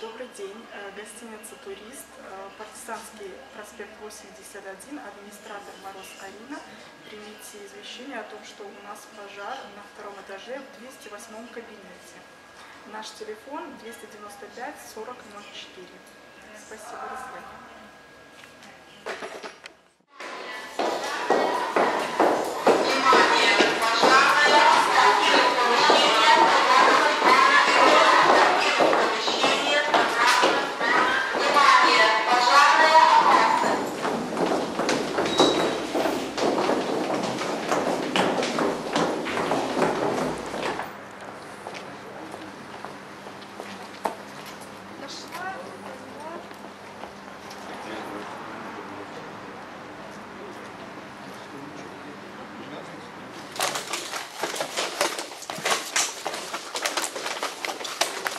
Добрый день. Э, Гостиница «Турист», э, Партизанский проспект 81, администратор Мороз Арина. Примите извещение о том, что у нас пожар на втором этаже в 208 кабинете. Наш телефон 295 40 04. Спасибо, до свидания.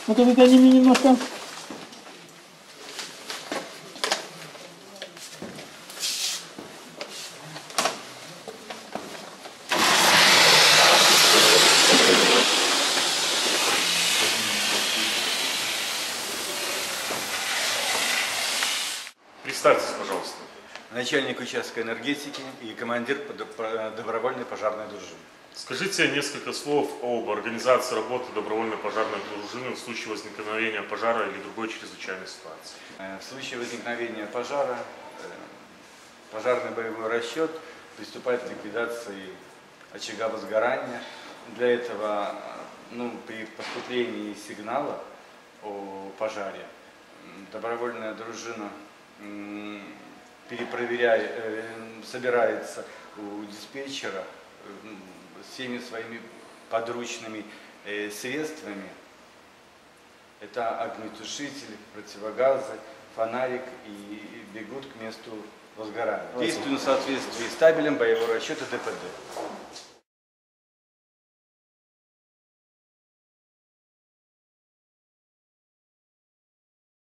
まとめてに見ました。Представьтесь, пожалуйста. начальник участка энергетики и командир про- добровольной пожарной дружины. Скажите несколько слов об организации работы добровольной пожарной дружины в случае возникновения пожара или другой чрезвычайной ситуации. Э, В случае возникновения пожара э, пожарный боевой расчет приступает к ликвидации очага возгорания. Для этого э, ну, при поступлении сигнала о пожаре добровольная дружина перепроверяет, э, собирается у диспетчера всеми своими подручными э, средствами это огнетушитель, противогазы, фонарик и бегут к месту возгорания. Действуем в соответствии с табелем боевого расчета ДПД.